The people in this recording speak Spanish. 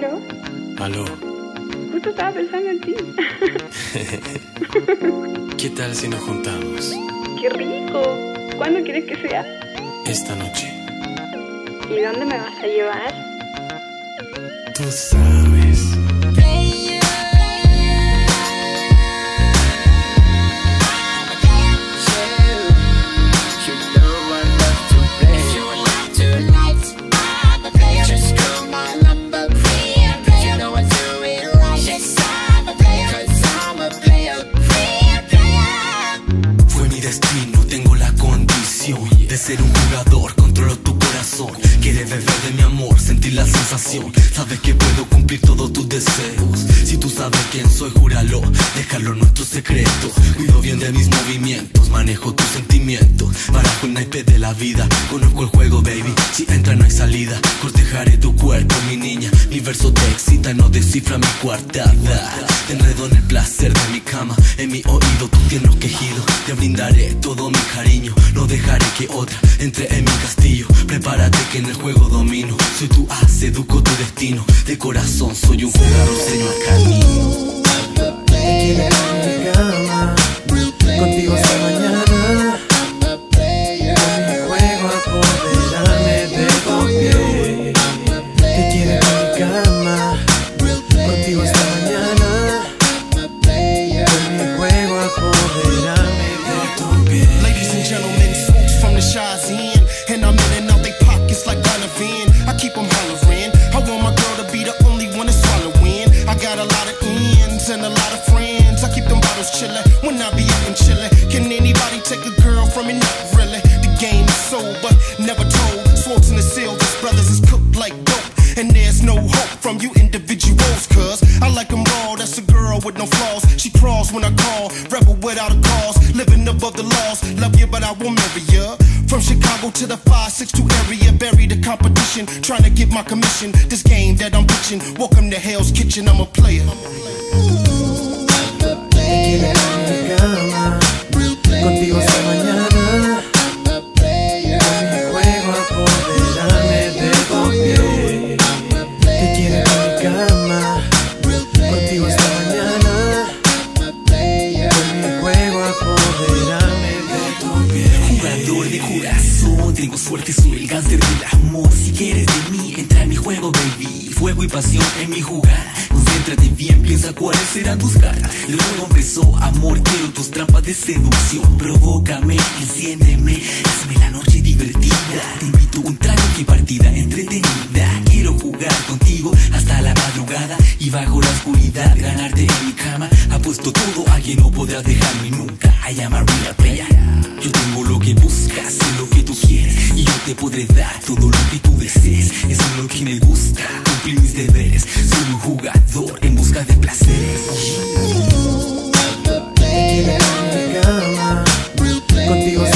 Aló. Justo estaba pensando en ti. ¿Qué tal si nos juntamos ¡Qué rico! ¿Cuándo quieres que sea? esta noche? ¿Y dónde me vas a llevar? Tú sabes. De mi amor, sentir la sensación. Sabes que puedo cumplir todos tus deseos. Si tú sabes quién soy, júralo, déjalo nuestro secreto. Cuido bien de mis movimientos, manejo tus sentimientos. Barajo el naipe de la vida, conozco el juego, baby. Si entra, no hay salida. Cortejaré tu verso te excita, no descifra mi coartada. Te enredo en el placer de mi cama, en mi oído tu tierno quejido. Te brindaré todo mi cariño, no dejaré que otra entre en mi castillo. Prepárate que en el juego domino. Soy tu as, educo tu destino. De corazón soy un jugador, señor canino. Contigo Bottles chillin' when I be out and chillin' Can anybody take a girl from me? Not really The game is sold but never told Swords in the seal, this brothers is cooked like dope and there's no hope from you individuals, cuz I like them raw, that's a girl with no flaws. She crawls when I call, rebel without a cause, living above the laws. Love you, but I won't marry ya. From Chicago to the 562 area, bury the competition, trying to get my commission. This game that I'm pitching, welcome to Hell's Kitchen, I'm a player. Te suerte, soy el gánster del amor. Si quieres de mí, entra en mi juego, baby. Fuego y pasión en mi jugada. Concéntrate bien, piensa cuáles serán tus cartas. El juego empezó, amor, quiero tus trampas de seducción. Provócame, enciéndeme, hazme la noche divertida. Te invito un trago y partida entretenida. Quiero jugar contigo hasta la madrugada y bajo la oscuridad ganarte en mi cama. Apuesto todo a que no podrás dejarme nunca. I am a real player. Yo tengo lo que buscas, lo que te podré dar todo lo que tú desees. Eso es lo que me gusta, cumplir mis deberes. Soy un jugador en busca de placeres Contigo